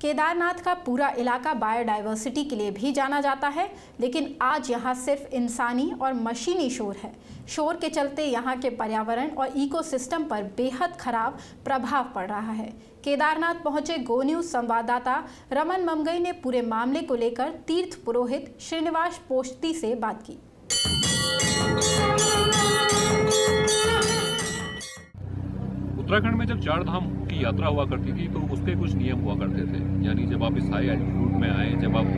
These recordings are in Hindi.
केदारनाथ का पूरा इलाका बायोडाइवर्सिटी के लिए भी जाना जाता है, लेकिन आज यहाँ सिर्फ़ इंसानी और मशीनी शोर है। शोर के चलते यहाँ के पर्यावरण और इकोसिस्टम पर बेहद खराब प्रभाव पड़ रहा है। केदारनाथ पहुँचे गो न्यूज़ संवाददाता रमन ममगई ने पूरे मामले को लेकर तीर्थ पुरोहित श्रीनिवास पोस्ती से बात की। उत्तराखंड में जब चार धाम की यात्रा हुआ करती थी तो उसके कुछ नियम हुआ करते थे। यानी जब आप इस हाई एल्टीट्यूड में आए, जब आप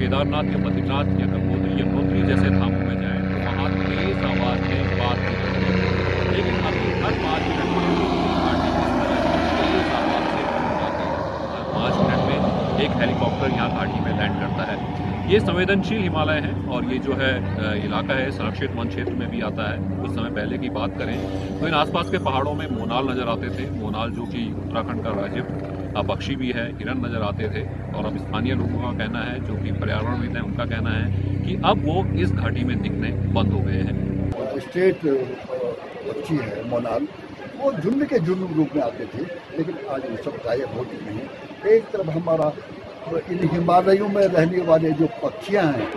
केदारनाथ या बद्रीनाथ या गंगोत्री यमुनोत्री जैसे धामों में जाएँ तो वहाँ तेज आवाज़ में बात की है लेकिन अभी हर पाँच मिनट में घाटी में इस तरह की तेज आवाज़ से गूंज जाती है हर पाँच मिनट में एक हेलीकॉप्टर यहाँ घाटी में लैंड करता है। ये संवेदनशील हिमालय है और ये जो है इलाका है, संरक्षित वन क्षेत्र में भी आता है। कुछ समय पहले की बात करें तो इन आसपास के पहाड़ों में मोनाल नज़र आते थे। मोनाल जो कि उत्तराखंड का राज्य पक्षी भी है हिरन नज़र आते थे। और अब स्थानीय लोगों का कहना है, जो कि पर्यावरणविद हैं, उनका कहना है कि अब वो इस घाटी में दिखने बंद हो गए हैं। स्टेट पक्षी है, मोनाल, वो झुंड के झुंड रूप में आते थे, लेकिन आज वो सब गायब हो चुके हैं। एक तरफ़ हमारा इन हिमालयों में रहने वाले जो पक्षियाँ हैं,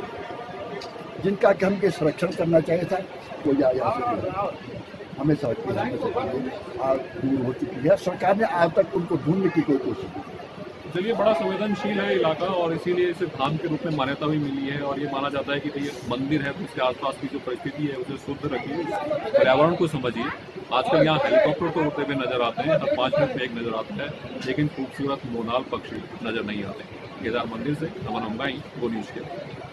जिनका कि हमके संरक्षण करना चाहिए था, वो या या से दूर है। हमेशा की आज दूर हो चुकी है सरकार ने आज तक उनको ढूँढने की कोई कोशिश नहीं की। चलिए बड़ा संवेदनशील है इलाका और इसीलिए इसे धाम के रूप में मान्यता भी मिली है और ये माना जाता है कि ये मंदिर है तो उसके आसपास की जो परिस्थिति है, उसे शुद्ध रखिए पर्यावरण को समझिए आजकल यहाँ हेलीकॉप्टर तो उड़ते हुए नज़र आते हैं, हर पाँच मिनट में एक नज़र आता है, लेकिन खूबसूरत मोनाल पक्षी नज़र नहीं आते केदार मंदिर से अमन अम्बाई गो न्यूज़ के